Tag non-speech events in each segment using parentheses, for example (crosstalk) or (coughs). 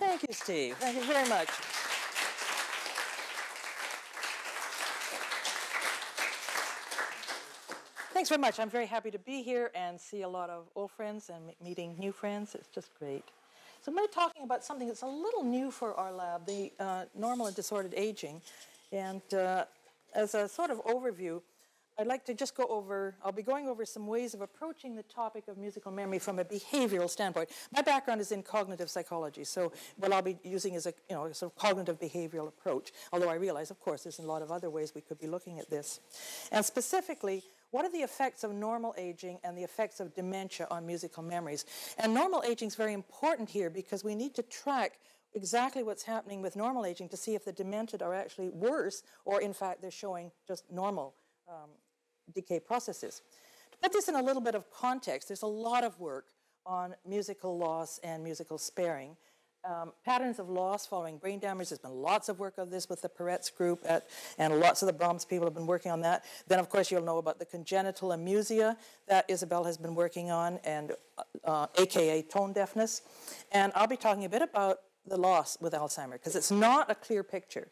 Thank you, Steve. Thank you very much. Thanks very much. I'm very happy to be here and see a lot of old friends and meeting new friends. It's just great. So I'm going to be talking about something that's a little new for our lab, the uh, normal and disordered aging. And uh, as a sort of overview, I'd like to just go over, I'll be going over some ways of approaching the topic of musical memory from a behavioral standpoint. My background is in cognitive psychology, so what I'll be using is a you know, a sort of cognitive behavioral approach, although I realize, of course, there's a lot of other ways we could be looking at this. And specifically, what are the effects of normal aging and the effects of dementia on musical memories? And normal aging is very important here because we need to track exactly what's happening with normal aging to see if the demented are actually worse or in fact they're showing just normal um, decay processes. To put this in a little bit of context, there's a lot of work on musical loss and musical sparing um, patterns of loss following brain damage. There's been lots of work on this with the Peretz group, at, and lots of the BRAMS people have been working on that. Then, of course, you'll know about the congenital amusia that Isabelle has been working on, and uh, AKA tone deafness. And I'll be talking a bit about the loss with Alzheimer because it's not a clear picture.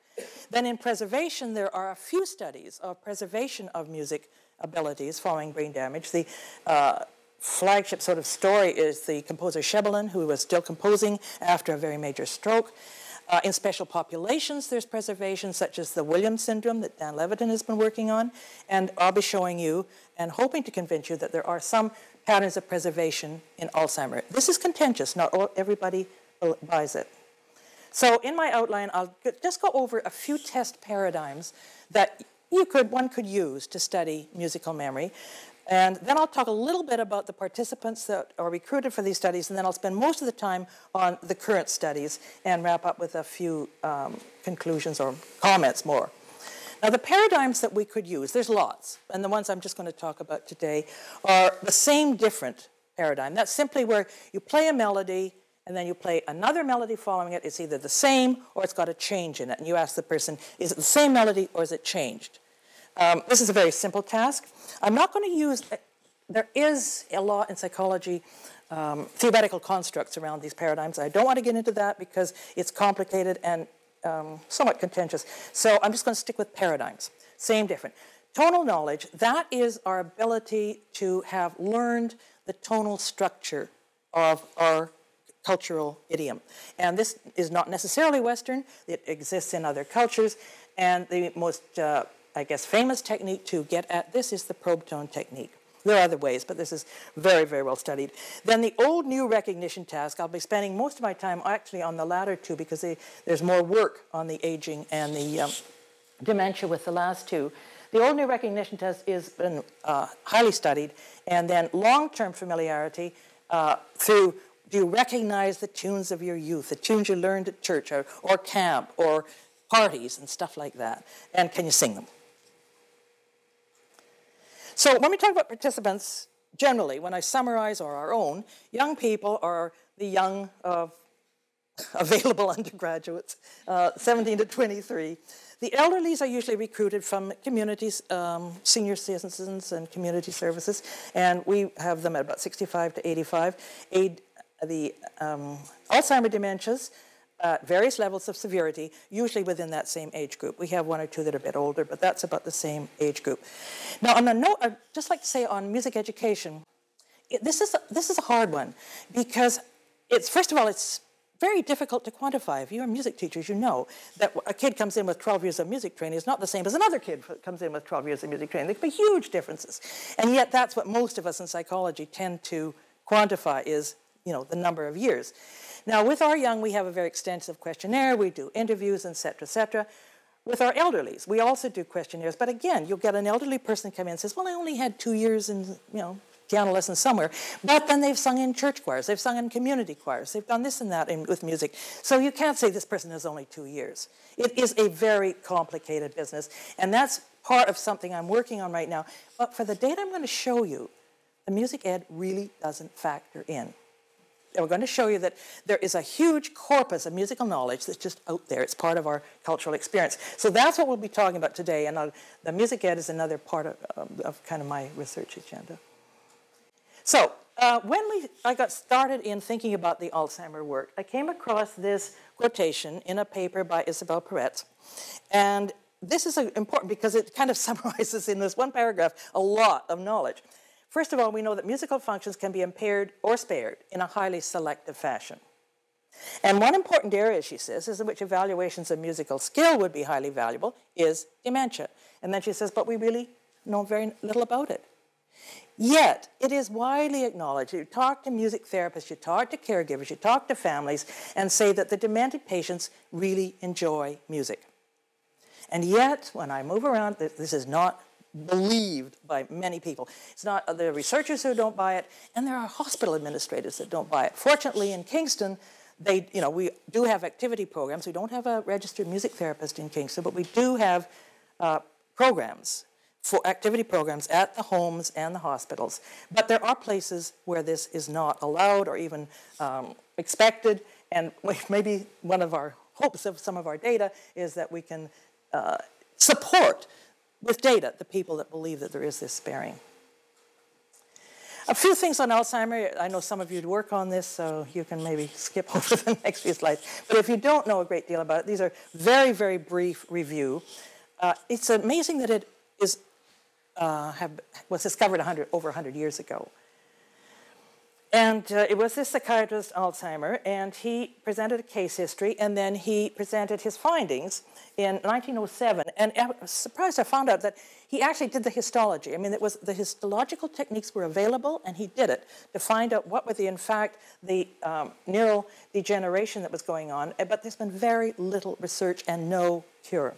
Then, in preservation, there are a few studies of preservation of music abilities following brain damage. The uh, flagship sort of story is the composer Shebalin, who was still composing after a very major stroke. Uh, in special populations, there's preservation, such as the Williams syndrome that Dan Levitin has been working on. And I'll be showing you and hoping to convince you that there are some patterns of preservation in Alzheimer. This is contentious, not all, everybody buys it. So in my outline, I'll just go over a few test paradigms that you could, one could use to study musical memory. And then I'll talk a little bit about the participants that are recruited for these studies, and then I'll spend most of the time on the current studies and wrap up with a few um, conclusions or comments more. Now, the paradigms that we could use, there's lots, and the ones I'm just going to talk about today are the same different paradigm. That's simply where you play a melody and then you play another melody following it. It's either the same or it's got a change in it. And you ask the person, is it the same melody or is it changed? Um, this is a very simple task. I'm not going to use, there is a lot in psychology, um, theoretical constructs around these paradigms. I don't want to get into that because it's complicated and um, somewhat contentious. So I'm just going to stick with paradigms. Same different. Tonal knowledge, that is our ability to have learned the tonal structure of our cultural idiom. And this is not necessarily Western, it exists in other cultures. And the most uh, I guess, famous technique to get at this is the probe tone technique. There are other ways, but this is very, very well studied. Then the old new recognition task, I'll be spending most of my time actually on the latter two because they, there's more work on the aging and the um, dementia with the last two. The old new recognition test is been uh, highly studied, and then long-term familiarity uh, through do you recognize the tunes of your youth, the tunes you learned at church or, or camp or parties and stuff like that, and can you sing them? So when we talk about participants, generally, when I summarize or our own, young people are the young of (laughs) available undergraduates, uh, 17 to 23. The elderlies are usually recruited from communities, um, senior citizens and community services, and we have them at about 65 to 85. Aid, the um, Alzheimer dementias uh, various levels of severity, usually within that same age group. We have one or two that are a bit older, but that's about the same age group. Now, on a note, I'd just like to say on music education, it, this, is a, this is a hard one because it's, first of all, it's very difficult to quantify. If you're music teachers, you know that a kid comes in with 12 years of music training is not the same as another kid comes in with 12 years of music training. There can be huge differences. And yet that's what most of us in psychology tend to quantify is, you know, the number of years. Now, with our young, we have a very extensive questionnaire. We do interviews, et cetera, et cetera. With our elderlies, we also do questionnaires. But again, you'll get an elderly person come in and says, well, I only had two years in, you know, piano lessons somewhere. But then they've sung in church choirs. They've sung in community choirs. They've done this and that in, with music. So you can't say this person has only two years. It is a very complicated business. And that's part of something I'm working on right now. But for the data I'm going to show you, the music ed really doesn't factor in we're going to show you that there is a huge corpus of musical knowledge that's just out there. It's part of our cultural experience. So that's what we'll be talking about today. And I'll, the music ed is another part of, of, of, kind of my research agenda. So uh, when we, I got started in thinking about the Alzheimer work, I came across this quotation in a paper by Isabelle Peretz. And this is important because it kind of (laughs) summarizes in this one paragraph a lot of knowledge. First of all, we know that musical functions can be impaired or spared in a highly selective fashion. And one important area, she says, is in which evaluations of musical skill would be highly valuable is dementia. And then she says, but we really know very little about it. Yet, it is widely acknowledged. You talk to music therapists, you talk to caregivers, you talk to families, and say that the demented patients really enjoy music. And yet, when I move around, this is not believed by many people. It's not the researchers who don't buy it, and there are hospital administrators that don't buy it. Fortunately, in Kingston, they, you know, we do have activity programs. We don't have a registered music therapist in Kingston, but we do have uh, programs for activity programs at the homes and the hospitals. But there are places where this is not allowed or even um, expected, and (laughs) maybe one of our hopes of some of our data is that we can uh, support with data the people that believe that there is this sparing. A few things on Alzheimer. I know some of you work on this, so you can maybe skip (laughs) over the next few slides. But if you don't know a great deal about it, these are very, very brief review. Uh, it's amazing that it is uh, have, was discovered 100, over 100 years ago. And uh, it was this psychiatrist, Alzheimer, and he presented a case history, and then he presented his findings in 1907. And I was surprised I found out that he actually did the histology. I mean, it was the histological techniques were available, and he did it to find out what were the, in fact, the um, neural degeneration that was going on. But there's been very little research and no cure.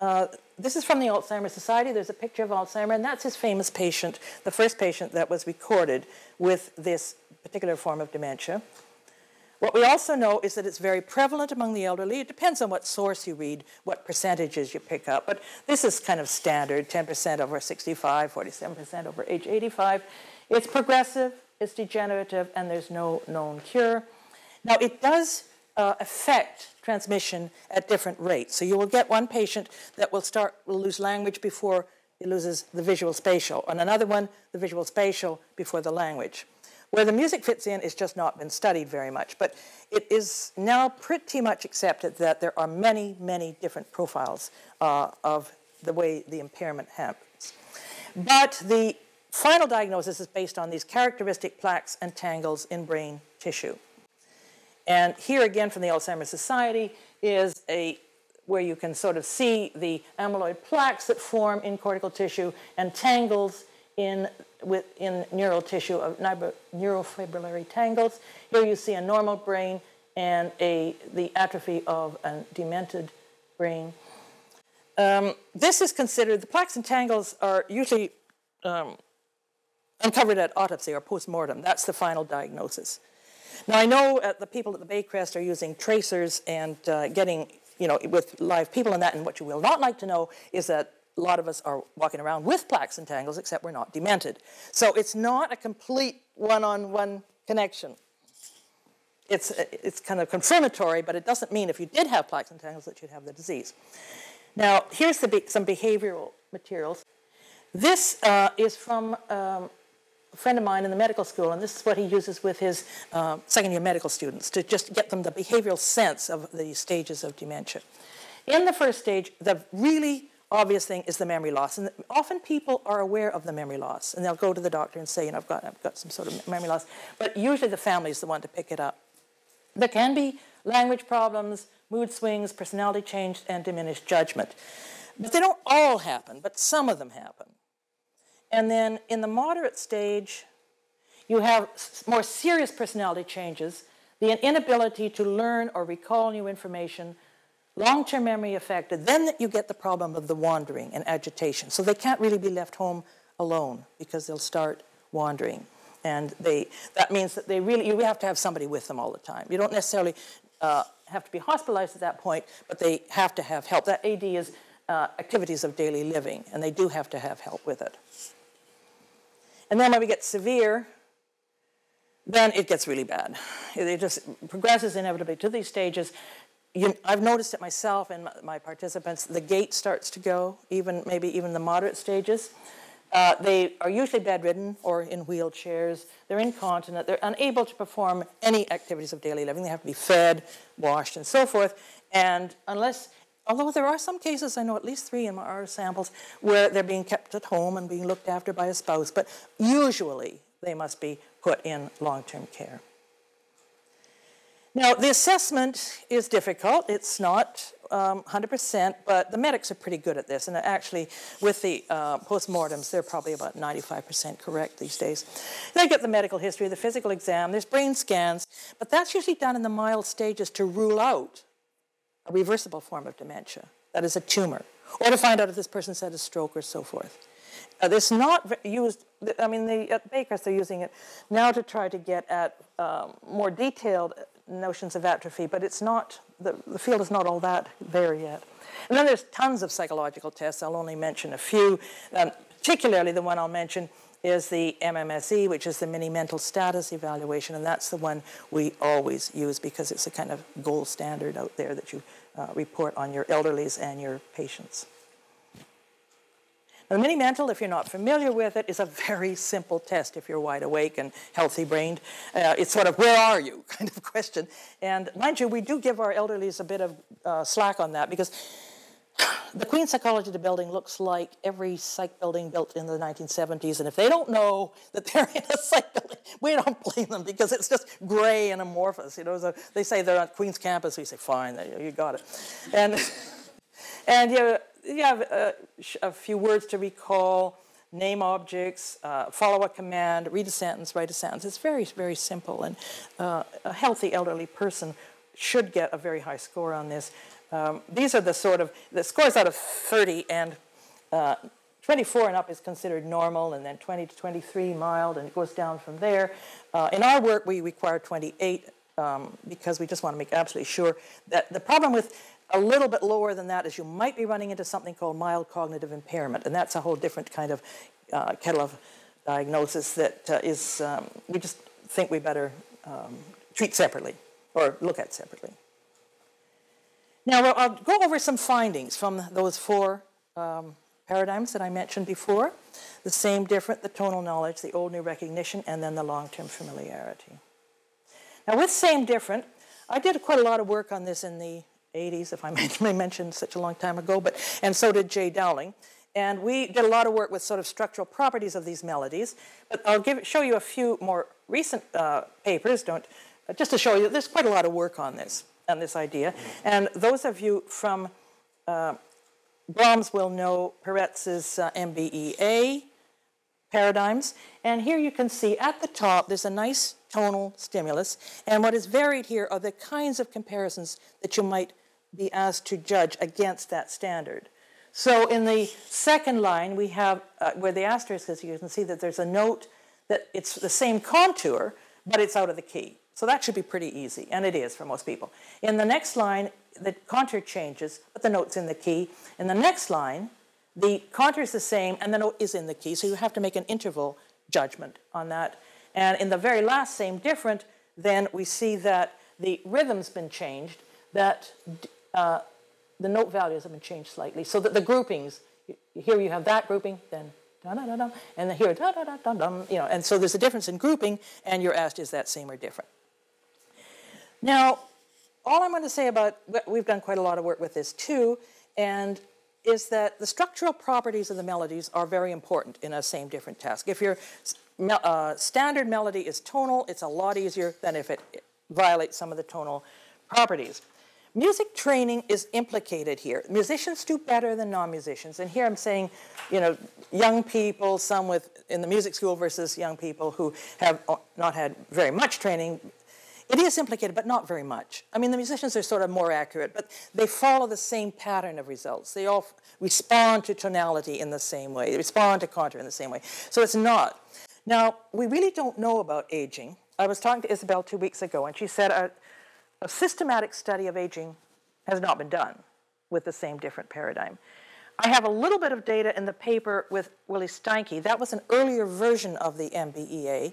Uh, this is from the Alzheimer's Society. There's a picture of Alzheimer, and that's his famous patient, the first patient that was recorded with this particular form of dementia. What we also know is that it's very prevalent among the elderly. It depends on what source you read, what percentages you pick up, but this is kind of standard 10% over 65, 47% over age 85. It's progressive, it's degenerative, and there's no known cure. Now, it does uh, affect transmission at different rates. So you will get one patient that will start will lose language before it loses the visual spatial, and another one the visual spatial before the language. Where the music fits in is just not been studied very much, but it is now pretty much accepted that there are many, many different profiles uh, of the way the impairment happens. But the final diagnosis is based on these characteristic plaques and tangles in brain tissue. And here again from the Alzheimer's Society is a where you can sort of see the amyloid plaques that form in cortical tissue and tangles in, within neural tissue of neurofibrillary tangles. Here you see a normal brain and a, the atrophy of a demented brain. Um, this is considered, the plaques and tangles are usually um, uncovered at autopsy or post-mortem. That's the final diagnosis. Now I know uh, the people at the Baycrest are using tracers and uh, getting, you know, with live people and that, and what you will not like to know is that a lot of us are walking around with plaques and tangles, except we're not demented. So it's not a complete one-on-one -on -one connection. It's, it's kind of confirmatory, but it doesn't mean if you did have plaques and tangles that you'd have the disease. Now, here's the, some behavioral materials. This uh, is from um, a friend of mine in the medical school, and this is what he uses with his uh, second year medical students to just get them the behavioral sense of the stages of dementia. In the first stage, the really obvious thing is the memory loss. And often people are aware of the memory loss, and they'll go to the doctor and say, you know, I've got, I've got some sort of memory loss. But usually the family is the one to pick it up. There can be language problems, mood swings, personality change, and diminished judgment. But they don't all happen, but some of them happen. And then in the moderate stage, you have more serious personality changes, the inability to learn or recall new information, long-term memory affected, then you get the problem of the wandering and agitation. So they can't really be left home alone because they'll start wandering. And they, that means that they really, you have to have somebody with them all the time. You don't necessarily uh, have to be hospitalized at that point, but they have to have help. That AD is uh, activities of daily living, and they do have to have help with it. And then when we get severe, then it gets really bad. It just progresses inevitably to these stages. You, I've noticed it myself and my, participants, the gait starts to go, even maybe even the moderate stages. Uh, they are usually bedridden or in wheelchairs. They're incontinent. They're unable to perform any activities of daily living. They have to be fed, washed, and so forth. And unless, although there are some cases, I know at least three in our samples, where they're being kept at home and being looked after by a spouse, but usually they must be put in long term care. Now, the assessment is difficult. It's not um, 100%, but the medics are pretty good at this. And actually, with the uh, postmortems, they're probably about 95% correct these days. They get the medical history, the physical exam, there's brain scans, but that's usually done in the mild stages to rule out a reversible form of dementia, that is a tumor, or to find out if this person's had a stroke or so forth. Uh, it's not used, I mean, the, at Baycrest they're using it now to try to get at um, more detailed notions of atrophy, but it's not, the, the field is not all that there yet. And then there's tons of psychological tests. I'll only mention a few. Um, particularly the one I'll mention is the MMSE, which is the Mini Mental Status Evaluation, and that's the one we always use because it's a kind of gold standard out there that you uh, report on your elderlies and your patients. Now, The mini mental, if you're not familiar with it, is a very simple test if you're wide awake and healthy brained. Uh, it's sort of, where are you (laughs) kind of question. And mind you, we do give our elderlies a bit of uh, slack on that because the Queen Psychology building looks like every psych building built in the 1970s. And if they don't know that they're in a psych building, we don't blame them because it's just gray and amorphous. You know, so they say they're on Queen's campus. We say, fine, you got it. And, (laughs) and you you have a, a, few words to recall, name objects, uh, follow a command, read a sentence, write a sentence. It's very, very simple. And uh, a healthy elderly person should get a very high score on this. Um, these are the sort of, the scores out of 30 and uh, 24 and up is considered normal, and then 20 to 23 mild, and it goes down from there. Uh, in our work, we require 28 um, because we just want to make absolutely sure that the problem with a little bit lower than that is you might be running into something called mild cognitive impairment, and that's a whole different kind of uh, kettle of diagnosis that uh, is um, we just think we better um, treat separately or look at separately. Now, I'll go over some findings from those four um, paradigms that I mentioned before the same, different, the tonal knowledge, the old new recognition, and then the long term familiarity. Now, with same, different, I did quite a lot of work on this in the 80s, if I (laughs) may mention such a long time ago, but, and so did Jay Dowling. And we did a lot of work with sort of structural properties of these melodies. But I'll give, show you a few more recent uh, papers, don't, uh, just to show you there's quite a lot of work on this, on this idea. And those of you from uh, BRAMS will know Peretz's uh, MBEA paradigms. And here you can see at the top, there's a nice tonal stimulus. And what is varied here are the kinds of comparisons that you might be asked to judge against that standard. So in the second line, we have uh, where the asterisk is, you can see that there's a note that it's the same contour, but it's out of the key. So that should be pretty easy, and it is for most people. In the next line, the contour changes, but the note's in the key. In the next line, the contour is the same, and the note is in the key, so you have to make an interval judgment on that. And in the very last same different, then we see that the rhythm's been changed, that uh, the note values have been changed slightly so that the groupings, here you have that grouping, then and then here da da da, you know, and so there's a difference in grouping, and you're asked is that same or different. Now, all I'm going to say about we've done quite a lot of work with this too, and is that the structural properties of the melodies are very important in a same different task. If your uh, standard melody is tonal, it's a lot easier than if it violates some of the tonal properties. Music training is implicated here. Musicians do better than non-musicians. And here I'm saying, you know, young people, some with in the music school versus young people who have uh, not had very much training. It is implicated, but not very much. I mean, the musicians are sort of more accurate, but they follow the same pattern of results. They all respond to tonality in the same way. They respond to contour in the same way. So it's not. Now, we really don't know about aging. I was talking to Isabelle two weeks ago, and she said, uh, a systematic study of aging has not been done with the same different paradigm. I have a little bit of data in the paper with Willi Steinke. That was an earlier version of the MBEA.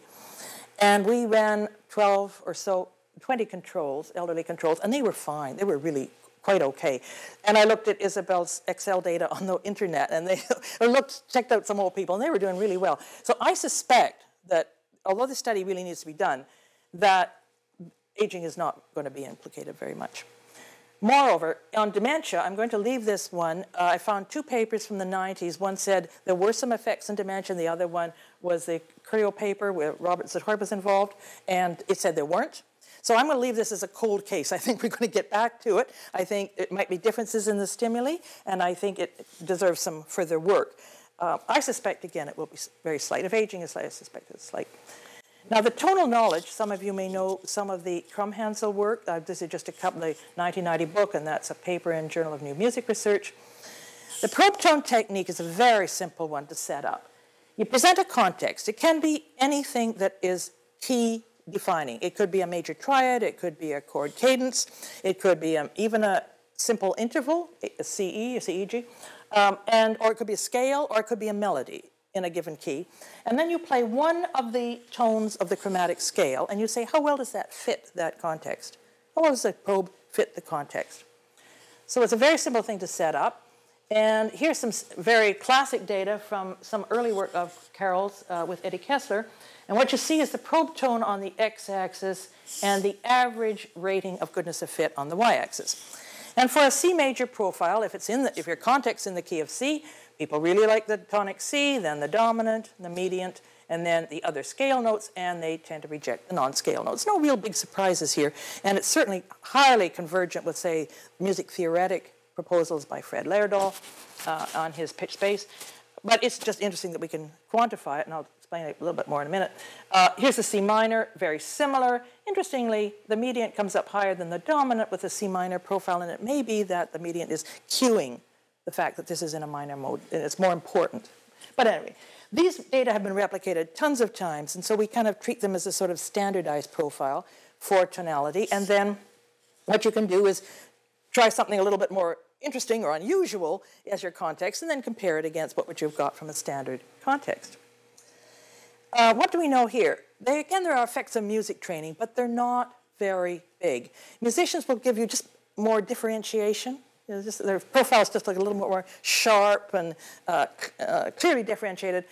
And we ran 12 or so, 20 controls, elderly controls, and they were fine. They were really quite okay. And I looked at Isabelle's Excel data on the internet, and they (laughs) looked, checked out some old people, and they were doing really well. So I suspect that although the study really needs to be done, that aging is not going to be implicated very much. Moreover, on dementia, I'm going to leave this one. Uh, I found two papers from the 90s. One said there were some effects in dementia, and the other one was the Curio paper where Robert Zatorre was involved, and it said there weren't. So I'm going to leave this as a cold case. I think (laughs) we're going to get back to it. I think it might be differences in the stimuli, and I think it deserves some further work. Uh, I suspect, again, it will be very slight. If aging is slight, I suspect it's slight. Now, the tonal knowledge, some of you may know some of the Krumhansl work. Uh, this is just a couple, the 1990 book, and that's a paper in Journal of New Music Research. The probe tone technique is a very simple one to set up. You present a context. It can be anything that is key defining. It could be a major triad, it could be a chord cadence, it could be um, even a simple interval, a CE, a CEG, um, and, or it could be a scale, or it could be a melody in a given key. And then you play one of the tones of the chromatic scale and you say, how well does that fit that context? How well does the probe fit the context? So it's a very simple thing to set up. And here's some very classic data from some early work of Carol's uh, with Eddie Kessler. And what you see is the probe tone on the x-axis and the average rating of goodness of fit on the y-axis. And for a C major profile, if it's in the, if your context's in the key of C, People really like the tonic C, then the dominant, the mediant, and then the other scale notes, and they tend to reject the non-scale notes. No real big surprises here, and it's certainly highly convergent with, say, music theoretic proposals by Fred Lerdahl uh, on his pitch space. But it's just interesting that we can quantify it, and I'll explain it a little bit more in a minute. Uh, here's the C minor, very similar. Interestingly, the mediant comes up higher than the dominant with the C minor profile, and it may be that the mediant is cueing the fact that this is in a minor mode. It's more important. But anyway, these data have been replicated tons of times, and so we kind of treat them as a sort of standardized profile for tonality. And then what you can do is try something a little bit more interesting or unusual as your context, and then compare it against what you've got from a standard context. Uh, what do we know here? They, again, there are effects of music training, but they're not very big. Musicians will give you just more differentiation you know, just, their profiles just look a little more sharp and uh, uh, clearly differentiated.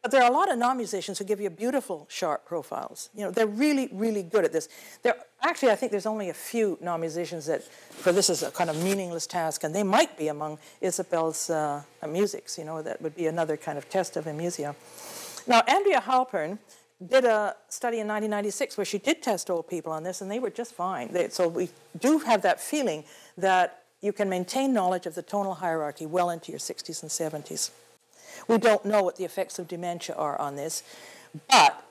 But there are a lot of non-musicians who give you beautiful, sharp profiles. You know, they're really, really good at this. There, actually, I think there's only a few non-musicians that, for this is a kind of meaningless task, and they might be among Isabelle's uh, musics. You know, that would be another kind of test of amusia. Now, Andrea Halpern did a study in 1996 where she did test old people on this, and they were just fine. They, so we do have that feeling that you can maintain knowledge of the tonal hierarchy well into your 60s and 70s. We don't know what the effects of dementia are on this, but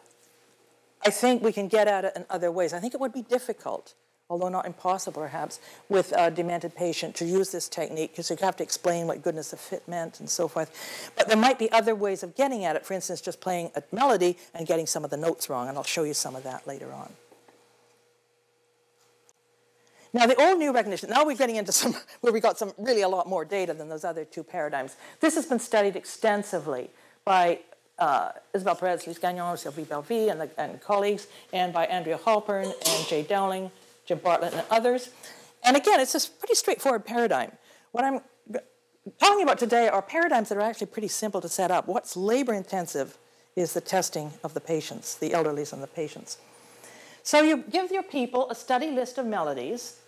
I think we can get at it in other ways. I think it would be difficult, although not impossible perhaps, with a demented patient to use this technique because you have to explain what goodness of fit meant and so forth. But there might be other ways of getting at it, for instance, just playing a melody and getting some of the notes wrong, and I'll show you some of that later on. Now, the old new recognition, now we're getting into some (laughs) where we got some really a lot more data than those other two paradigms. This has been studied extensively by uh, Isabelle Peretz, Lise Gagnon, Sylvie Belleville, and, the, and colleagues, and by Andrea Halpern and Jay Dowling, Jim Bartlett, and others. And again, it's a pretty straightforward paradigm. What I'm talking about today are paradigms that are actually pretty simple to set up. What's labor intensive is the testing of the patients, the elderlies and the patients. So you give your people a study list of melodies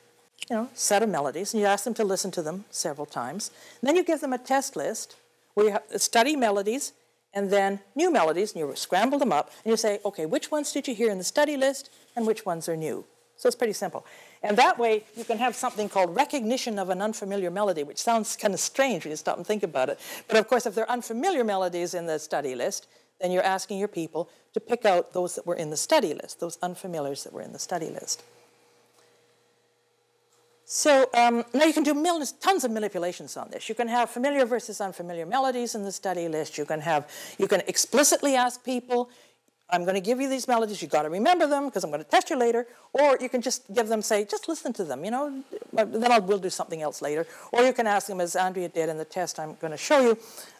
you know, set of melodies, and you ask them to listen to them several times. And then you give them a test list where you uh, study melodies and then new melodies, and you scramble them up, and you say, okay, which ones did you hear in the study list, and which ones are new? So it's pretty simple. And that way, you can have something called recognition of an unfamiliar melody, which sounds kind of strange when you stop and think about it. But of course, if there are unfamiliar melodies in the study list, then you're asking your people to pick out those that were in the study list, those unfamiliars that were in the study list. So um, now you can do tons of manipulations on this. You can have familiar versus unfamiliar melodies in the study list. You can have, you can explicitly ask people, I'm going to give you these melodies. You've got to remember them because I'm going to test you later. Or you can just give them, say, just listen to them. You know, then I'll, we'll do something else later. Or you can ask them, as Andrea did in the test I'm going to show you,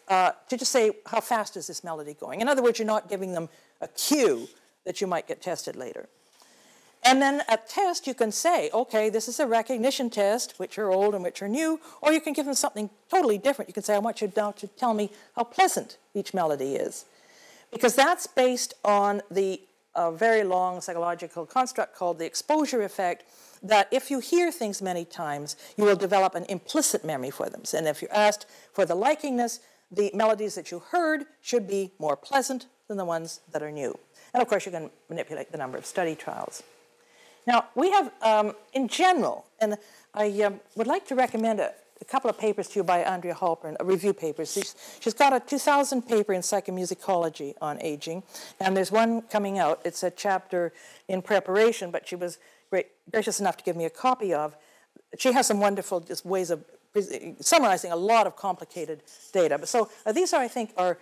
uh, to just say, how fast is this melody going? In other words, you're not giving them a cue that you might get tested later. And then a test, you can say, okay, this is a recognition test, which are old and which are new, or you can give them something totally different. You can say, I want you now to tell me how pleasant each melody is. Because that's based on the uh, very long psychological construct called the exposure effect, that if you hear things many times, you will develop an implicit memory for them. And if you're asked for the likingness, the melodies that you heard should be more pleasant than the ones that are new. And of course, you can manipulate the number of study trials. Now, we have, um, in general, and I um, would like to recommend a, a, couple of papers to you by Andrea Halpern, a review papers. She's, she's got a 2000 paper in psychomusicology on aging, and there's one coming out. It's a chapter in preparation, but she was great, gracious enough to give me a copy of. She has some wonderful just ways of summarizing a lot of complicated data. So uh, these are, I think, are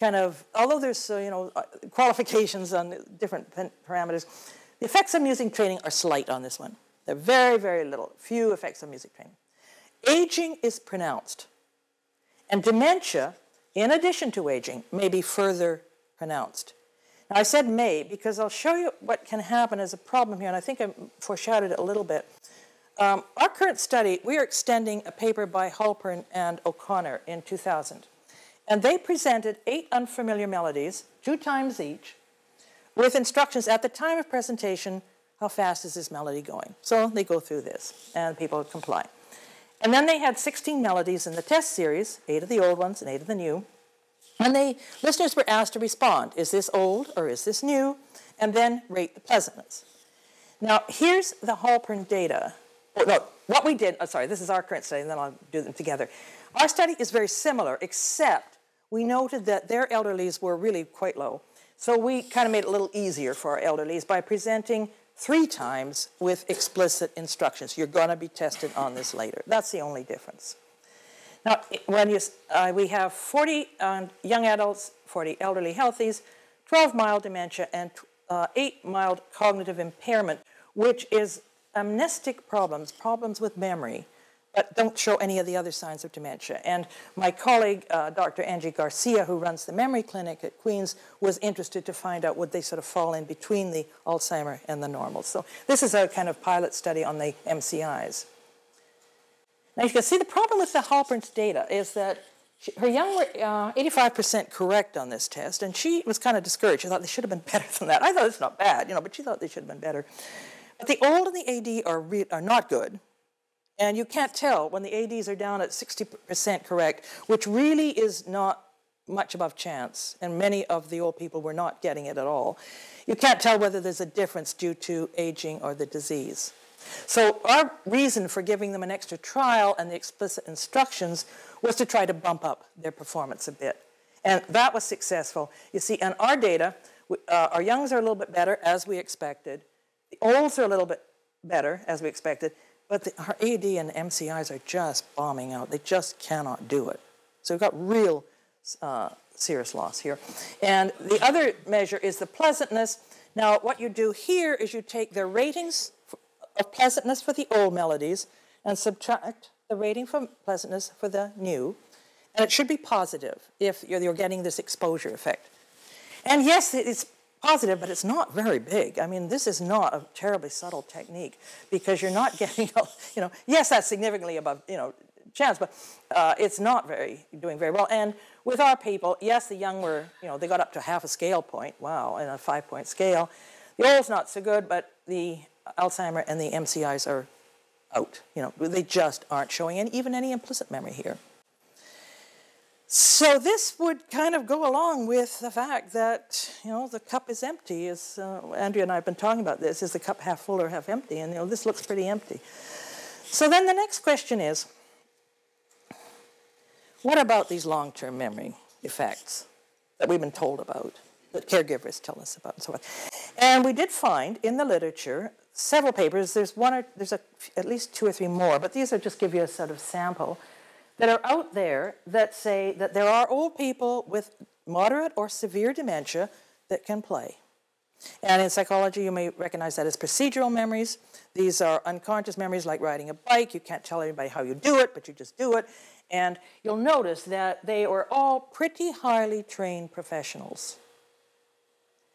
kind of, although there's, uh, you know, uh, qualifications on different parameters, the effects of music training are slight on this one. They're very, very little, few effects of music training. Aging is pronounced. And dementia, in addition to aging, may be further pronounced. Now, I said may because I'll show you what can happen as a problem here, and I think I foreshadowed it a little bit. Um, our current study, we are extending a paper by Halpern and O'Connor in 2000. And they presented eight unfamiliar melodies, two times each, with instructions at the time of presentation, how fast is this melody going? So they go through this, and people comply. And then they had 16 melodies in the test series, eight of the old ones and eight of the new. And the listeners were asked to respond, is this old or is this new? And then rate the pleasantness. Now, here's the Halpern data. Oh, no, what we did, oh, sorry, this is our current study, and then I'll do them together. Our study is very similar, except we noted that their elderlies were really quite low. So we kind of made it a little easier for our elderlies by presenting three times with explicit instructions. You're going to be tested on this later. That's the only difference. Now, when you, uh, we have 40 uh, young adults, 40 elderly healthies, 12 mild dementia, and uh, 8 mild cognitive impairment, which is amnestic problems, problems with memory but don't show any of the other signs of dementia. And my colleague, uh, Dr. Angie Garcia, who runs the memory clinic at Queen's, was interested to find out would they sort of fall in between the Alzheimer and the normal. So this is a kind of pilot study on the MCIs. Now you can see the problem with the Halpern's data is that her young were 85% uh, correct on this test, and she was kind of discouraged. She thought they should have been (laughs) better than that. I thought it's not bad, you know, but she thought they should have been better. But the old and the AD are, are not good. And you can't tell when the ADs are down at 60% correct, which really is not much above chance. And many of the old people were not getting it at all. You can't tell whether there's a difference due to aging or the disease. So our reason for giving them an extra trial and the explicit instructions was to try to bump up their performance a bit. And that was successful. You see, in our data, uh, our youngs are a little bit better, as we expected. The olds are a little bit better, as we expected. But the, our AD and MCIs are just bombing out. They just cannot do it. So we've got real uh, serious loss here. And the other measure is the pleasantness. Now, what you do here is you take the ratings of pleasantness for the old melodies and subtract the rating for pleasantness for the new. And it should be positive if you're, you're getting this exposure effect. And yes, it's positive, but it's not very big. I mean, this is not a terribly subtle technique because you're not (laughs) getting, you know, yes, that's significantly above, you know, chance, but uh, it's not very doing very well. And with our people, yes, the young were, you know, they got up to half a scale point. Wow, in a five-point scale. The old's not so good, but the Alzheimer and the MCIs are out. You know, they just aren't showing any, even any implicit memory here. So this would kind of go along with the fact that you know the cup is empty. Is uh, Andrea and I have been talking about this? Is the cup half full or half empty? And you know this looks pretty empty. So then the next question is, what about these long-term memory effects that we've been told about, that caregivers tell us about, and so on? And we did find in the literature several papers. There's one or there's a, at least two or three more, but these are just give you a sort of sample that are out there that say that there are old people with moderate or severe dementia that can play. And in psychology, you may recognize that as procedural memories. These are unconscious memories like riding a bike. You can't tell anybody how you do it, but you just do it. And you'll notice that they are all pretty highly trained professionals.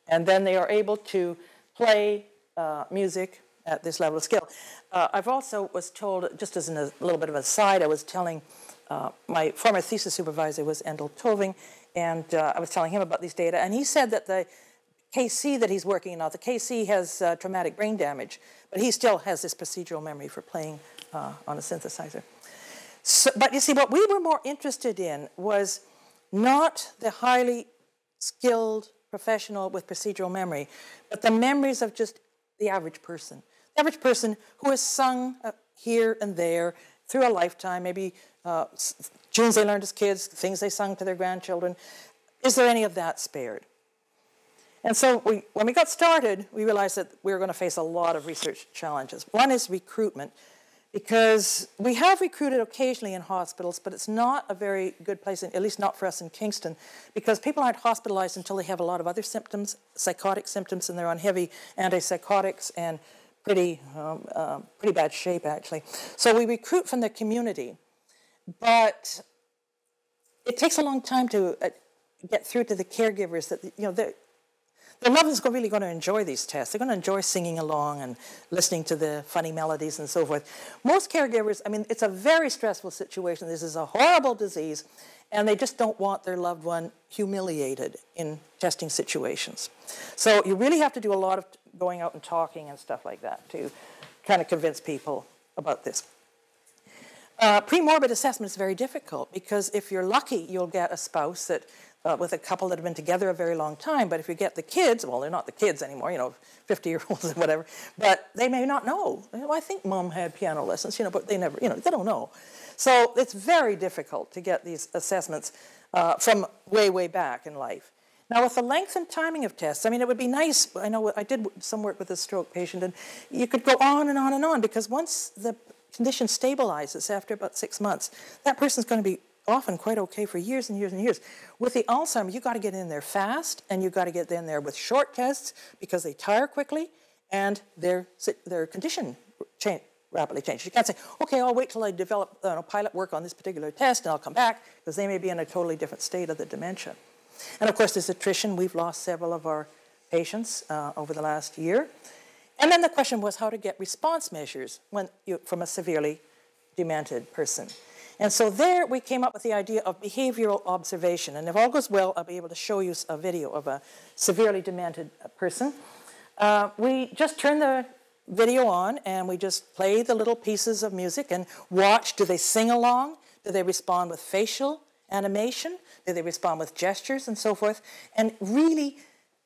And then they are able to play uh, music at this level of skill. Uh, I've also was told, just as a little bit of a side, I was telling uh, my former thesis supervisor was Endel Tulving, and uh, I was telling him about these data, and he said that the KC that he's working on, the KC has uh, traumatic brain damage, but he still has this procedural memory for playing uh, on a synthesizer. So, but you see, what we were more interested in was not the highly skilled professional with procedural memory, but the memories of just the average person. The average person who has sung uh, here and there through a lifetime, maybe uh, tunes they learned as kids, things they sung to their grandchildren. Is there any of that spared? And so we, when we got started, we realized that we were going to face a lot of research challenges. One is recruitment, because we have recruited occasionally in hospitals, but it's not a very good place, at least not for us in Kingston, because people aren't hospitalized until they have a lot of other symptoms, psychotic symptoms, and they're on heavy antipsychotics and pretty, um, uh, pretty bad shape, actually. So we recruit from the community, but it takes a long time to uh, get through to the caregivers that, you know, the lovers are really going to enjoy these tests. They're going to enjoy singing along and listening to the funny melodies and so forth. Most caregivers, I mean, it's a very stressful situation. This is a horrible disease, and they just don't want their loved one humiliated in testing situations. So you really have to do a lot of going out and talking and stuff like that to kind of convince people about this. Uh, pre-morbid assessment is very difficult because if you're lucky, you'll get a spouse that uh, with a couple that have been together a very long time. But if you get the kids, well, they're not the kids anymore, you know, 50 year olds (laughs) or whatever, but they may not know. Well, I think mom had piano lessons, you know, but they never, you know, they don't know. So it's very difficult to get these assessments uh, from way, way back in life. Now, with the length and timing of tests, I mean, it would be nice. I know I did some work with a stroke patient, and you could go on and on and on because once the condition stabilizes after about six months, that person's going to be often quite okay for years and years and years. With the Alzheimer, you got to get in there fast, and you got to get in there with short tests because they tire quickly and their their condition change, rapidly changes. You can't say, okay, I'll wait till I develop uh, you know, pilot work on this particular test and I'll come back because they may be in a totally different state of the dementia. And of course, there's attrition. We've lost several of our patients uh, over the last year. And then the question was how to get response measures when you, from a severely demented person. And so there we came up with the idea of behavioral observation. And if all goes well, I'll be able to show you a video of a severely demented person. Uh, we just turn the video on and we just play the little pieces of music and watch. Do they sing along? Do they respond with facial animation? Do they respond with gestures and so forth? And really,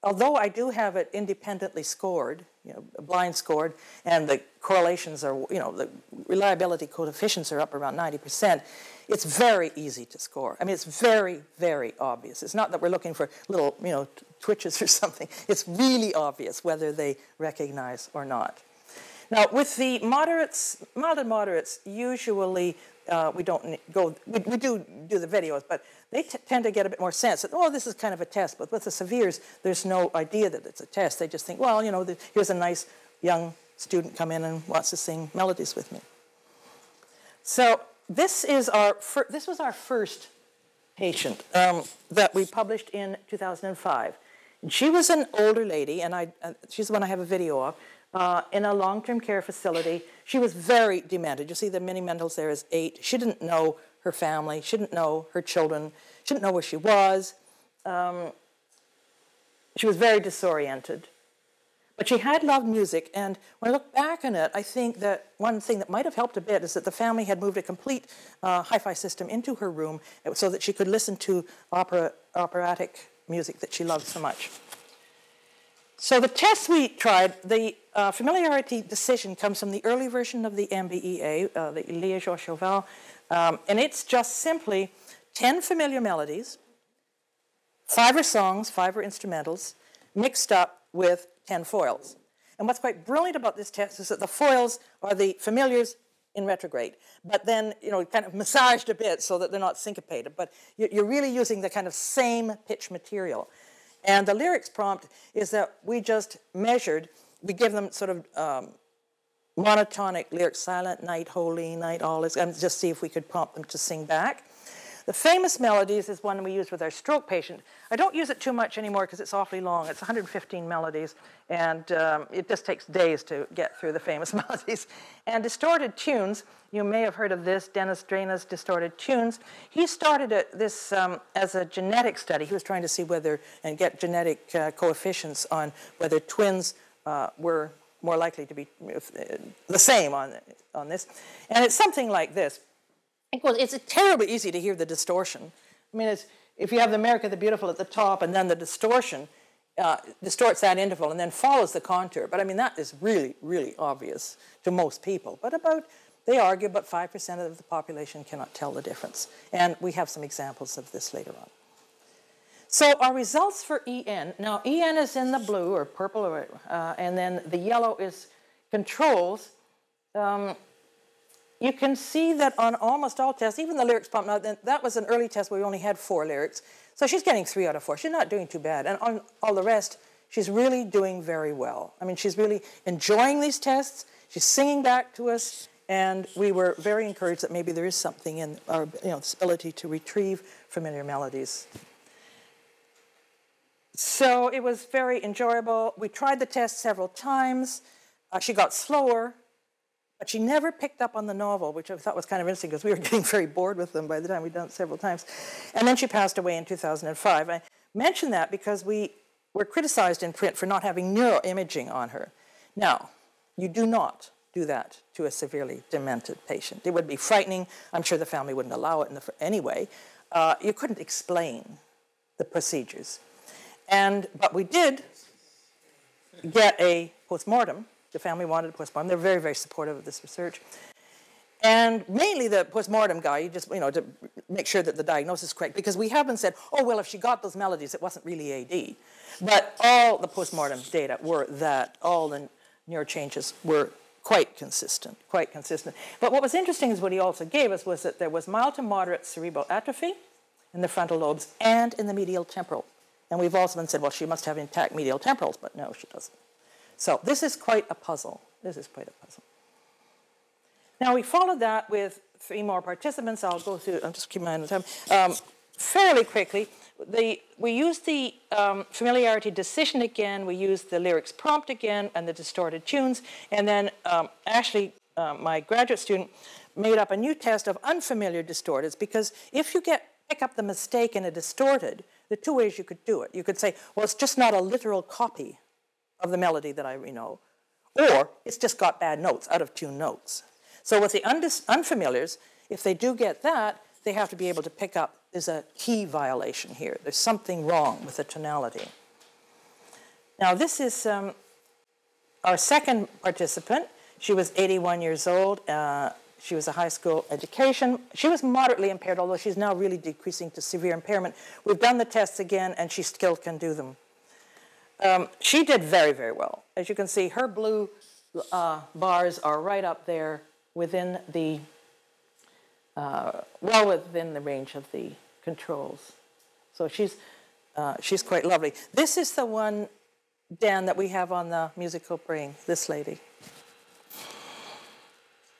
although I do have it independently scored, you know, blind scored, and the correlations are, you know, the reliability coefficients are up around 90%, it's very easy to score. I mean, it's very, very obvious. It's not that we're looking for little, you know, twitches or (laughs) something. It's really obvious whether they recognize or not. Now, with the moderates, mild and moderates, usually uh, we don't go, we, we, do do the videos, but they tend to get a bit more sense that, oh, this is kind of a test. But with the severes, there's no idea that it's a test. They just think, well, you know, the, here's a nice young student come in and wants to sing melodies with me. So this is our this was our first patient um, that we published in 2005. And she was an older lady, and I, uh, she's the one I have a video of, uh, in a long-term care facility. She was very demented. You see the mini mentals there is eight. She didn't know her family. She didn't know her children. She didn't know where she was. Um, she was very disoriented. But she had loved music, and when I look back on it, I think that one thing that might have helped a bit is that the family had moved a complete uh, hi-fi system into her room so that she could listen to opera, operatic music that she loved so much. So the test we tried, the uh, familiarity decision comes from the early version of the MBEA, uh, the Liégeois-Chauvel, um, and it's just simply 10 familiar melodies, five are songs, five are instrumentals, mixed up with 10 foils. And what's quite brilliant about this test is that the foils are the familiars in retrograde, but then, you know, kind of massaged a bit so that they're not syncopated. But you're really using the kind of same pitch material. And the lyrics prompt is that we just measured, we give them sort of um, monotonic lyrics, silent night, holy night, all this, and just see if we could prompt them to sing back. The famous melodies is one we use with our stroke patient. I don't use it too much anymore because it's awfully long. It's 115 melodies, and um, it just takes days to get through the famous (laughs) melodies. And distorted tunes, you may have heard of this, Dennis Drayna's distorted tunes. He started this um, as a genetic study. He was trying to see whether, and get genetic uh, coefficients on whether twins uh, were more likely to be uh, the same on, on this. And it's something like this. It's terribly easy to hear the distortion. I mean, if you have the America the Beautiful at the top and then the distortion uh, distorts that interval and then follows the contour. But I mean, that is really, really obvious to most people. But about, they argue, about 5% of the population cannot tell the difference. And we have some examples of this later on. So our results for EN, now EN is in the blue or purple, uh, and then the yellow is controls. Um, you can see that on almost all tests, even the lyrics pump, now that was an early test where we only had four lyrics. So she's getting three out of four. She's not doing too bad. And on all the rest, she's really doing very well. I mean, she's really enjoying these tests. She's singing back to us. And we were very encouraged that maybe there is something in our you know, ability to retrieve familiar melodies. So it was very enjoyable. We tried the test several times. Uh, she got slower, but she never picked up on the novel, which I thought was kind of interesting because we were (laughs) getting very bored with them by the time we'd done it several times. And then she passed away in 2005. I mention that because we were criticized in print for not having neuroimaging on her. Now, you do not do that to a severely demented patient. It would be frightening. I'm sure the family wouldn't allow it in the, anyway. Uh, you couldn't explain the procedures. And, but we did get a postmortem. The family wanted a postmortem. They're very, very supportive of this research. And mainly the postmortem guy, just, you know, to make sure that the diagnosis is correct, because we haven't said, oh, well, if she got those melodies, it wasn't really AD. But all the postmortem data were that all the neuro changes were quite consistent, quite consistent. But what was interesting is what he also gave us was that there was mild to moderate cerebral atrophy in the frontal lobes and in the medial temporal and we've also been said, well, she must have intact medial temporals, but no, she doesn't. So this is quite a puzzle. This is quite a puzzle. Now we followed that with three more participants. I'll go through, I'm just keeping my eye on the time, um, fairly quickly. The, we used the um, familiarity decision again, we used the lyrics prompt again, and the distorted tunes, and then um, Ashley, uh, my graduate student, made up a new test of unfamiliar distorteds because if you get pick up the mistake in a distorted, are two ways you could do it. You could say, well, it's just not a literal copy of the melody that I you know, or it's just got bad notes, out of tune notes. So with the unfamiliars, if they do get that, they have to be able to pick up there's a key violation here. There's something wrong with the tonality. Now, this is um, our second participant. She was 81 years old. Uh, she was a high school education. She was moderately impaired, although she's now really decreasing to severe impairment. We've done the tests again, and she still can do them. Um, she did very, very well. As you can see, her blue uh, bars are right up there within the, uh, well within the range of the controls. So she's, uh, she's quite lovely. This is the one, Dan, that we have on the musical brain, this lady.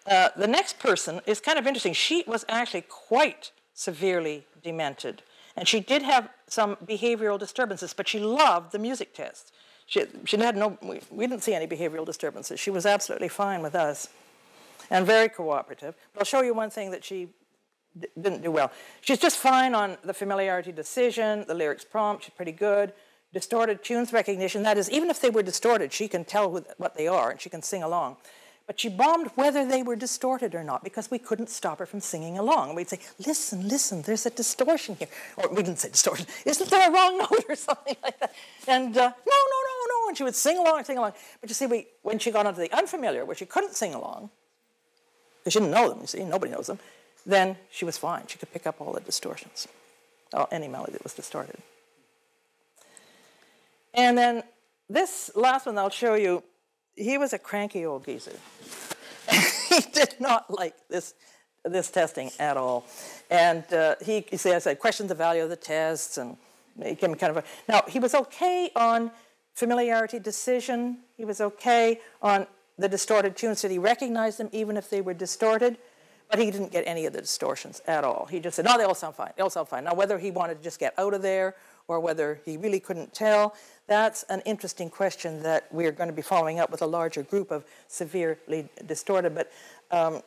Uh, the next person is kind of interesting. She was actually quite severely demented. And she did have some behavioral disturbances, but she loved the music test. She, she had no, we, we didn't see any behavioral disturbances. She was absolutely fine with us and very cooperative. But I'll show you one thing that she didn't do well. She's just fine on the familiarity decision, the lyrics prompt, she's pretty good. Distorted tunes recognition, that is, even if they were distorted, she can tell what they are and she can sing along. But she bombed whether they were distorted or not because we couldn't stop her from singing along. We'd say, listen, listen, there's a distortion here. Or we didn't say distortion. (laughs) Isn't there a wrong note or (laughs) something like that? And uh, no, no, no, no. And she would sing along and sing along. But you see, we, when she got onto the unfamiliar, where she couldn't sing along, because she didn't know them, you see, nobody knows them, then she was fine. She could pick up all the distortions, oh, any melody that was distorted. And then this last one I'll show you he was a cranky old geezer. (laughs) he did not like this this testing at all. And uh, he, he said, I said, questioned the value of the tests and he came kind of a, now he was okay on familiarity decision. He was okay on the distorted tunes. That he recognized them even if they were distorted. but he didn't get any of the distortions at all. He just said, no, they all sound fine. They all sound fine. Now, whether he wanted to just get out of there or whether he really couldn't tell, that's an interesting question that we're going to be following up with a larger group of severely distorted. But um,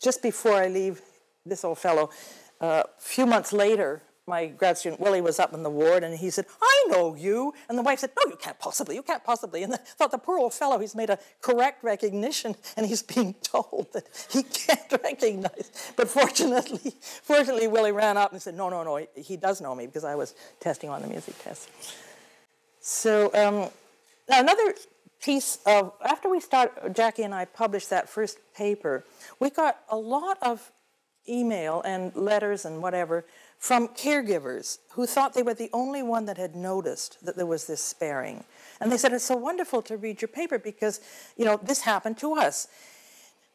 just before I leave this old fellow, a uh, few months later, my grad student Willi was up in the ward and he said, I know you. And the wife said, No, you can't possibly, you can't possibly. And I thought the poor old fellow, he's made a correct recognition and he's being (laughs) told that he can't (laughs) recognize. But fortunately, fortunately, Willi ran up and said, No, no, no, he does know me because I was testing on the music test. So um, now another piece of, after we start, Jackie and I published that first paper, we got a lot of email and letters and whatever from caregivers who thought they were the only one that had noticed that there was this sparing. And they said, it's so wonderful to read your paper because, you know, this happened to us.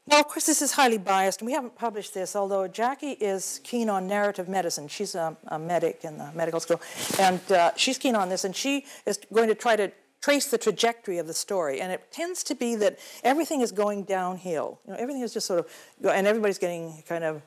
Now, of course, this is highly biased, and we haven't published this, although Jackie is keen on narrative medicine. She's a, a medic in the medical school, and uh, she's keen on this, and she is going to try to trace the trajectory of the story. And it tends to be that everything is going downhill. You know, everything is just sort of, and everybody's getting kind of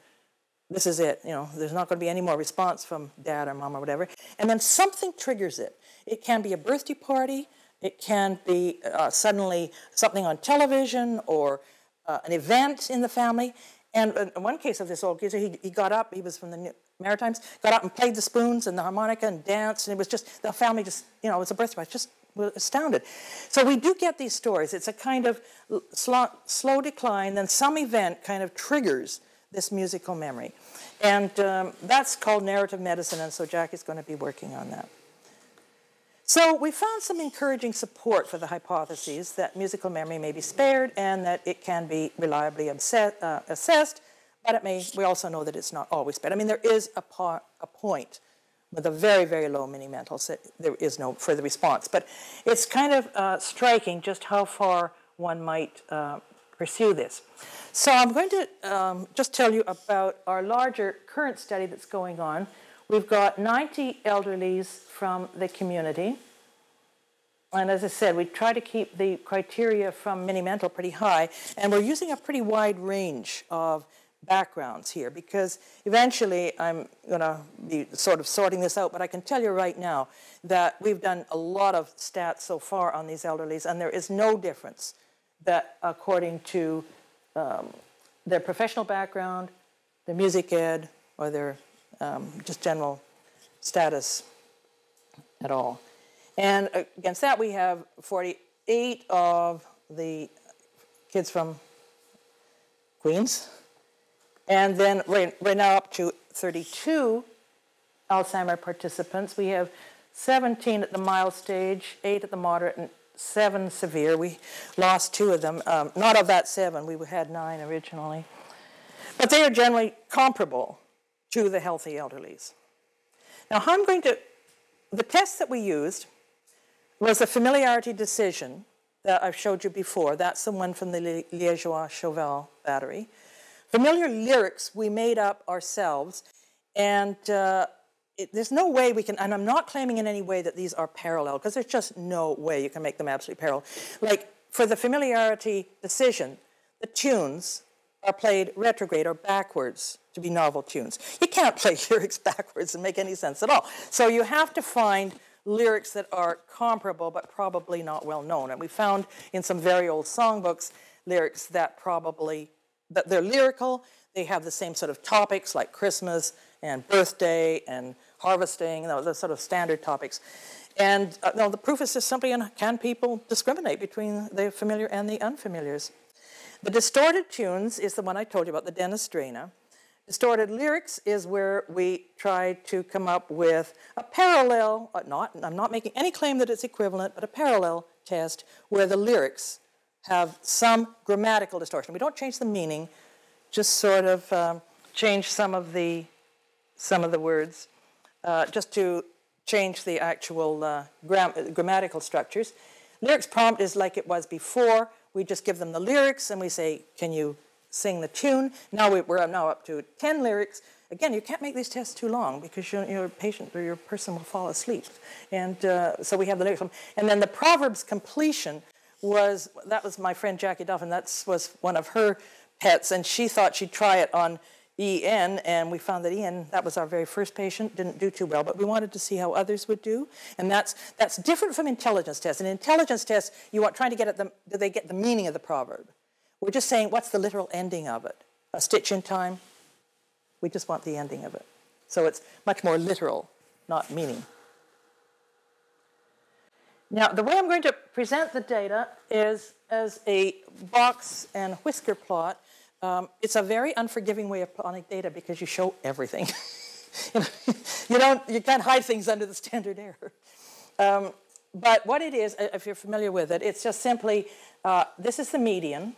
this is it. You know, there's not going to be any more response from dad or mom or whatever. And then something triggers it. It can be a birthday party. It can be uh, suddenly something on television or uh, an event in the family. And in one case of this old geezer, he, he got up, he was from the Maritimes, got up and played the spoons and the harmonica and danced, and it was just, the family just, you know, it was a birthday party, just astounded. So we do get these stories. It's a kind of slow decline, then some event kind of triggers this musical memory. And um, that's called narrative medicine, and so Jack is going to be working on that. So we found some encouraging support for the hypotheses that musical memory may be spared and that it can be reliably uh, assessed, but it may, we also know that it's not always spared. I mean, there is a, a point with a very, very low mini mental, so there is no further response. But it's kind of uh, striking just how far one might uh, pursue this. So I'm going to um, just tell you about our larger current study that's going on. We've got 90 elderlies from the community. And as I said, we try to keep the criteria from mini-mental pretty high, and we're using a pretty wide range of backgrounds here because eventually I'm going to be sort of sorting this out, but I can tell you right now that we've done a lot of stats so far on these elderlies, and there is no difference that according to um, their professional background, their music ed, or their um, just general status at all. And against that, we have 48 of the kids from Queens, and then right, right now up to 32 Alzheimer participants. We have 17 at the mild stage, 8 at the moderate, and seven severe. We lost two of them. Um, not of that seven, we had nine originally. But they are generally comparable to the healthy elderlies. Now, how I'm going to, the test that we used was a familiarity decision that I've showed you before. That's the one from the Liégeois Chauvel battery. Familiar lyrics we made up ourselves, and uh, it, there's no way we can, and I'm not claiming in any way that these are parallel, because there's just no way you can make them absolutely parallel. Like for the familiarity decision, the tunes are played retrograde or backwards to be novel tunes. You can't (laughs) play lyrics backwards and make any sense at all. So you have to find lyrics that are comparable but probably not well known. And we found in some very old songbooks lyrics that probably that they're lyrical, they have the same sort of topics like Christmas and birthday and harvesting, you know, the sort of standard topics. And uh, no, the proof is just simply in can people discriminate between the familiar and the unfamiliars. The distorted tunes is the one I told you about, the Dennis. Distorted lyrics is where we try to come up with a parallel, uh, not, I'm not making any claim that it's equivalent, but a parallel test where the lyrics have some grammatical distortion. We don't change the meaning, just sort of um, change some of the some of the words uh, just to change the actual uh, gram grammatical structures. Lyrics prompt is like it was before. We just give them the lyrics and we say, can you sing the tune? Now we, are now up to 10 lyrics. Again, you can't make these tests too long because your, your patient or your person will fall asleep. And uh, so we have the lyrics. And then the Proverbs completion was, that was my friend Jackie Duffin, that was one of her pets, and she thought she'd try it on EN, and we found that EN, that was our very first patient, didn't do too well, but we wanted to see how others would do. And that's, that's different from intelligence tests. In intelligence tests, you are trying to get at the, do they get the meaning of the proverb? We're just saying, what's the literal ending of it? A stitch in time? We just want the ending of it. So it's much more literal, not meaning. Now, the way I'm going to present the data is as a box and whisker plot um, it's a very unforgiving way of plotting data because you show everything. (laughs) you, don't, you can't hide things under the standard error. Um, but what it is, if you're familiar with it, it's just simply uh, this is the median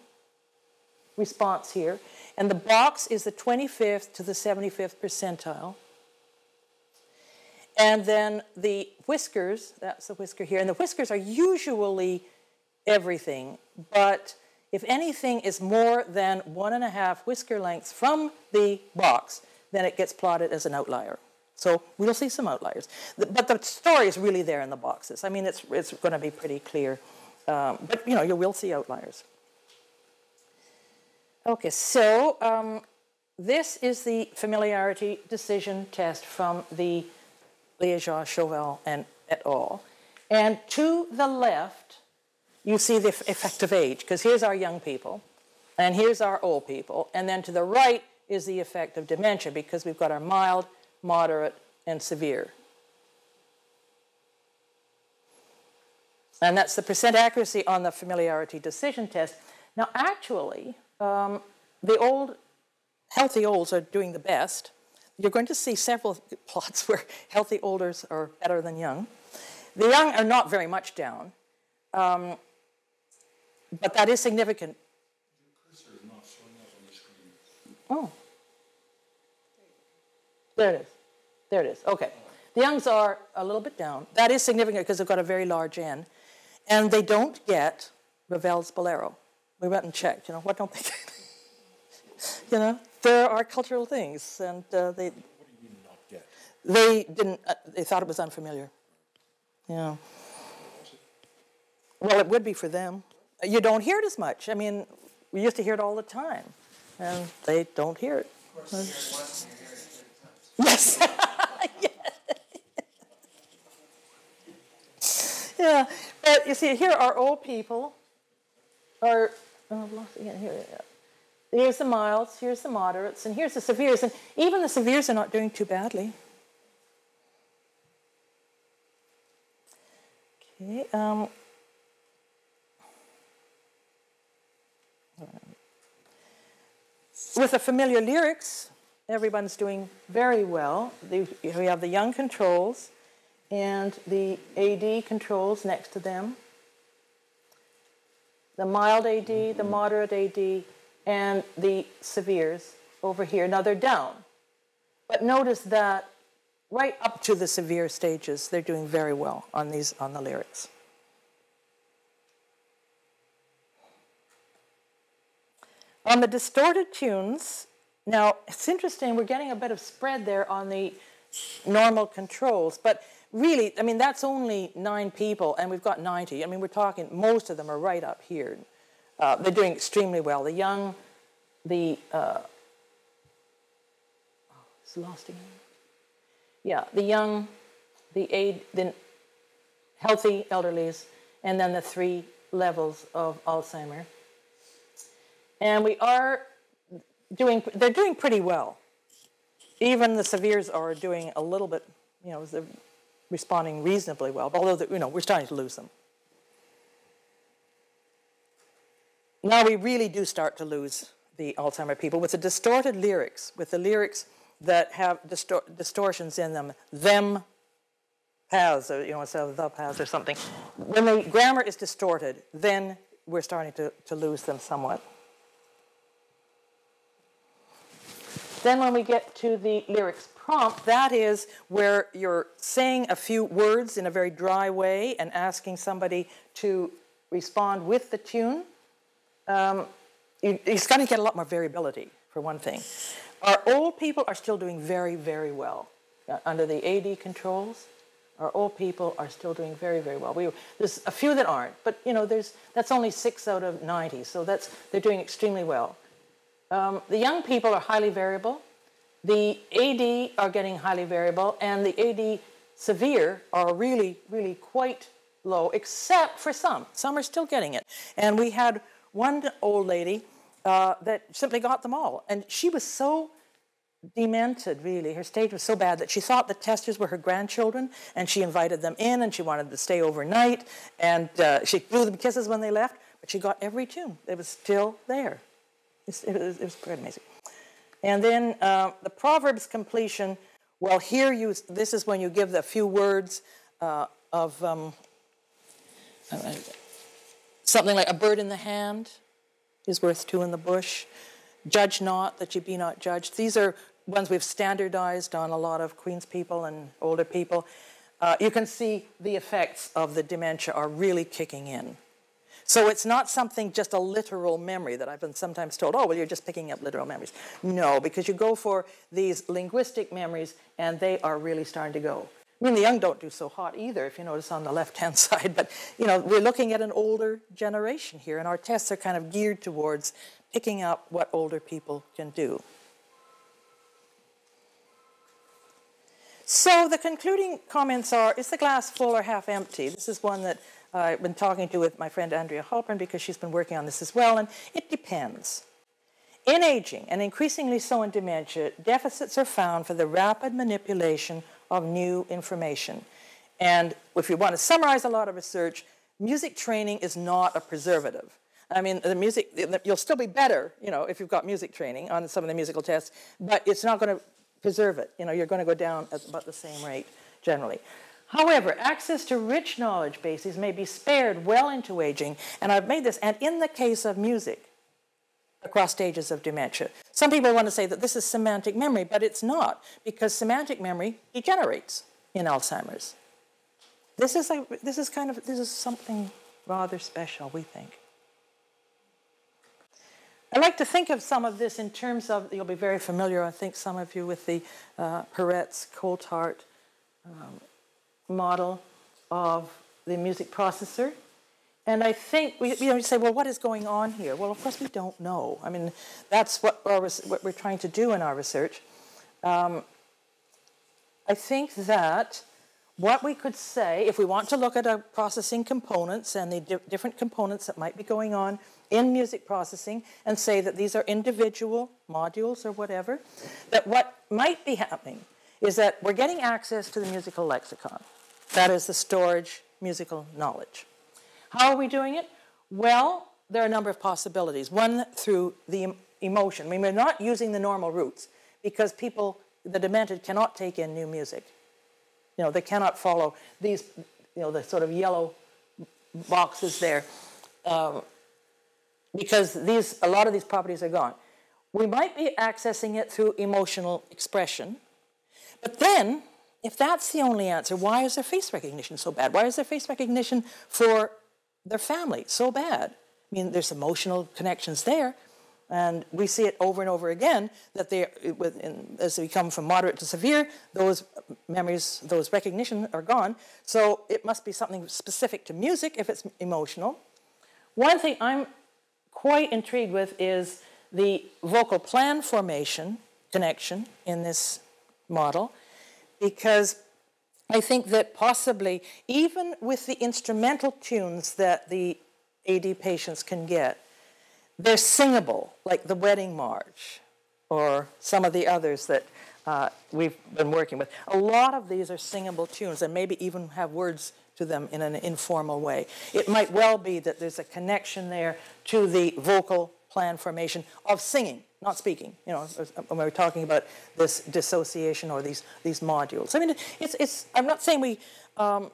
response here, and the box is the 25th to the 75th percentile. And then the whiskers, that's the whisker here, and the whiskers are usually everything, but if anything is more than one and a half whisker lengths from the box, then it gets plotted as an outlier. So we'll see some outliers. But the story is really there in the boxes. I mean, it's, it's going to be pretty clear. Um, but, you know, you will see outliers. Okay, so um, this is the familiarity decision test from the Liégeois, Chauvel, and et al. And to the left you see the effect of age, because here's our young people, and here's our old people, and then to the right is the effect of dementia, because we've got our mild, moderate, and severe. And that's the percent accuracy on the familiarity decision test. Now, actually, um, the old, healthy olds are doing the best. You're going to see several (laughs) plots where healthy olders are better than young. The young are not very much down. Um, but that is significant. Oh. There it is. There it is. Okay. The youngs are a little bit down. That is significant because they've got a very large N. And they don't get Ravel's Bolero. We went and checked, you know, what don't they get? (laughs) you know, there are cultural things, and uh, they. They didn't. Uh, they thought it was unfamiliar. Yeah. Well, it would be for them you don't hear it as much. I mean, we used to hear it all the time, and they don't hear it. Yes. (laughs) yeah, but you see, here our old people are. Oh, I've lost again. Here, here's the milds, here's the moderates, and here's the severes, and even the severes are not doing too badly. Okay. Um, With the familiar lyrics, everyone's doing very well. we have the young controls and the AD controls next to them. The mild AD, the mm-hmm. moderate AD, and the severes over here. Now they're down. But notice that right up to the severe stages, they're doing very well on these on the lyrics. On the distorted tunes, now it's interesting, we're getting a bit of spread there on the normal controls, but really, I mean, that's only nine people, and we've got 90. I mean, we're talking, most of them are right up here. Uh, they're doing extremely well. The young, the, uh, oh, it's lost again. Yeah, the young, the aid, the healthy elderlies, and then the three levels of Alzheimer and we are doing, they're doing pretty well. Even the severes are doing a little bit, you know, they're responding reasonably well, although, you know, we're starting to lose them. Now we really do start to lose the Alzheimer people with the distorted lyrics, with the lyrics that have distor distortions in them, them has, or, you know, instead of the has or something. When the grammar is distorted, then we're starting to, to lose them somewhat. Then when we get to the lyrics prompt, that is where you're saying a few words in a very dry way and asking somebody to respond with the tune. Um, you, it's going to get a lot more variability, for one thing. Our old people are still doing very, very well uh, under the AD controls. Our old people are still doing very, very well. We, there's a few that aren't, but you know, there's that's only six out of 90, so that's they're doing extremely well. Um, the young people are highly variable. The AD are getting highly variable, and the AD severe are really, really quite low, except for some. Some are still getting it. And we had one old lady uh, that simply got them all. And she was so demented, really. Her state was so bad that she thought the testers were her grandchildren, and she invited them in, and she wanted to stay overnight, and uh, she blew them kisses when they left, but she got every tune. It was still there. It was, it was pretty amazing. And then uh, the Proverbs completion, well, here you, this is when you give the few words uh, of um, something like a bird in the hand is worth two in the bush. Judge not that you be not judged. These are ones we've standardized on a lot of Queen's people and older people. Uh, you can see the effects of the dementia are really kicking in. So it's not something just a literal memory that I've been sometimes told, oh, well, you're just picking up literal memories. No, because you go for these linguistic memories and they are really starting to go. I mean, the young don't do so hot either, if you notice on the left-hand (laughs) side, but, you know, we're looking at an older generation here, and our tests are kind of geared towards picking up what older people can do. So the concluding comments are, is the glass full or half empty? This is one that Uh, I've been talking to with my friend Andrea Halpern because she's been working on this as well, and it depends. In aging, and increasingly so in dementia, deficits are found for the rapid manipulation of new information. And if you want to summarize a lot of research, music training is not a preservative. I mean, the music, you'll still be better, you know, if you've got music training on some of the musical tests, but it's not going to preserve it. You know, you're going to go down at about the same rate generally. However, access to rich knowledge bases may be spared well into aging, and I've made this, and in the case of music, across stages of dementia. Some people want to say that this is semantic memory, but it's not, because semantic memory degenerates in Alzheimer's. This is, a, this is kind of, this is something rather special, we think. I like to think of some of this in terms of, you'll be very familiar, I think, some of you, with the uh, Peretz Coltheart um, model of the music processor. And I think we you know, say, well, what is going on here? Well, of course, we don't know. I mean, that's what, our, what we're trying to do in our research. Um, I think that what we could say, if we want to look at our processing components and the di different components that might be going on in music processing and say that these are individual modules or whatever, that what might be happening is that we're getting access to the musical lexicon. That is the storage musical knowledge. How are we doing it? Well, there are a number of possibilities. One, through the emotion. I mean, we're not using the normal routes because people, the demented, cannot take in new music. You know, they cannot follow these, you know, the sort of yellow boxes there um, because these, a lot of these properties are gone. We might be accessing it through emotional expression, but then, if that's the only answer, why is their face recognition so bad? Why is their face recognition for their family so bad? I mean, there's emotional connections there, and we see it over and over again that they, as they come from moderate to severe, those memories, those recognition are gone. So it must be something specific to music if it's emotional. One thing I'm quite intrigued with is the vocal plan formation connection in this model, because I think that possibly, even with the instrumental tunes that the AD patients can get, they're singable, like the Wedding March or some of the others that uh, we've been working with. A lot of these are singable tunes and maybe even have words to them in an informal way. It might well be that there's a connection there to the vocal plan formation of singing not speaking. You know, when we're talking about this dissociation or these these modules. I mean, it's it's. I'm not saying we. Um,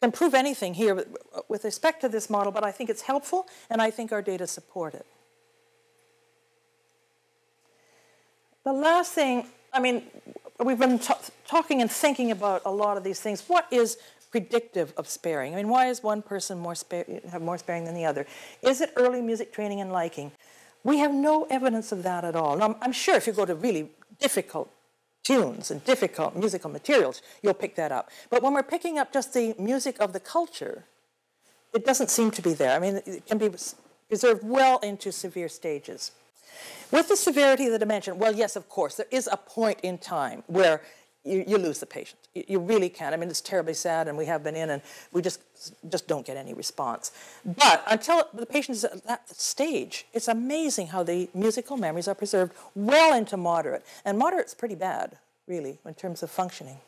can prove anything here with respect to this model, but I think it's helpful and I think our data support it. The last thing, I mean, we've been talking and thinking about a lot of these things. What is predictive of sparing? I mean, why is one person more have more sparing than the other? Is it early music training and liking? We have no evidence of that at all. Now, I'm sure if you go to really difficult tunes and difficult musical materials, you'll pick that up. But when we're picking up just the music of the culture, it doesn't seem to be there. I mean, it can be preserved well into severe stages. With the severity of the dementia, well, yes, of course, there is a point in time where you, you lose the patient. You, you really can. I mean, it's terribly sad, and we have been in, and we just just don't get any response. But until the patient is at that stage, it's amazing how the musical memories are preserved well into moderate, and moderate's pretty bad, really, in terms of functioning,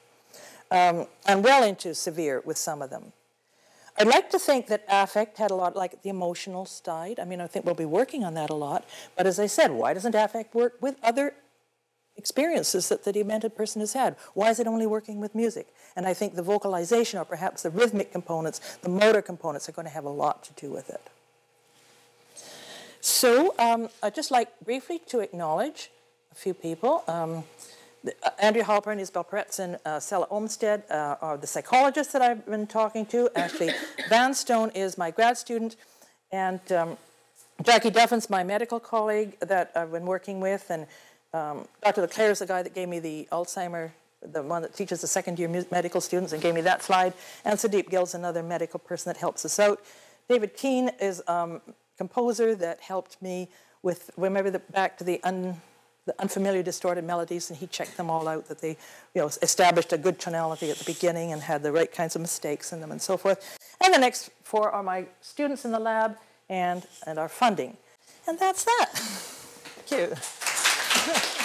um, and well into severe with some of them. I'd like to think that affect had a lot, like the emotional side. I mean, I think we'll be working on that a lot. But as I said, why doesn't affect work with other experiences that the demented person has had. Why is it only working with music? And I think the vocalization or perhaps the rhythmic components, the motor components are going to have a lot to do with it. So um, I'd just like briefly to acknowledge a few people. Um, uh, Andrea Halpern, Isabelle Peretz, and uh, Sella Olmsted uh, are the psychologists that I've been talking to. Ashley (coughs) Vanstone is my grad student, and um, Jackie Duffin's my medical colleague that I've been working with, and um, Dr. Leclaire is the guy that gave me the Alzheimer, the one that teaches the second year medical students and gave me that slide. And Sudeep is another medical person that helps us out. David Keene is um, composer that helped me with, remember the, back to the, un, the unfamiliar distorted melodies and he checked them all out that they you know, established a good tonality at the beginning and had the right kinds of mistakes in them and so forth. And the next four are my students in the lab and, and our funding. And that's that. (laughs) Thank you. Thank (laughs) you.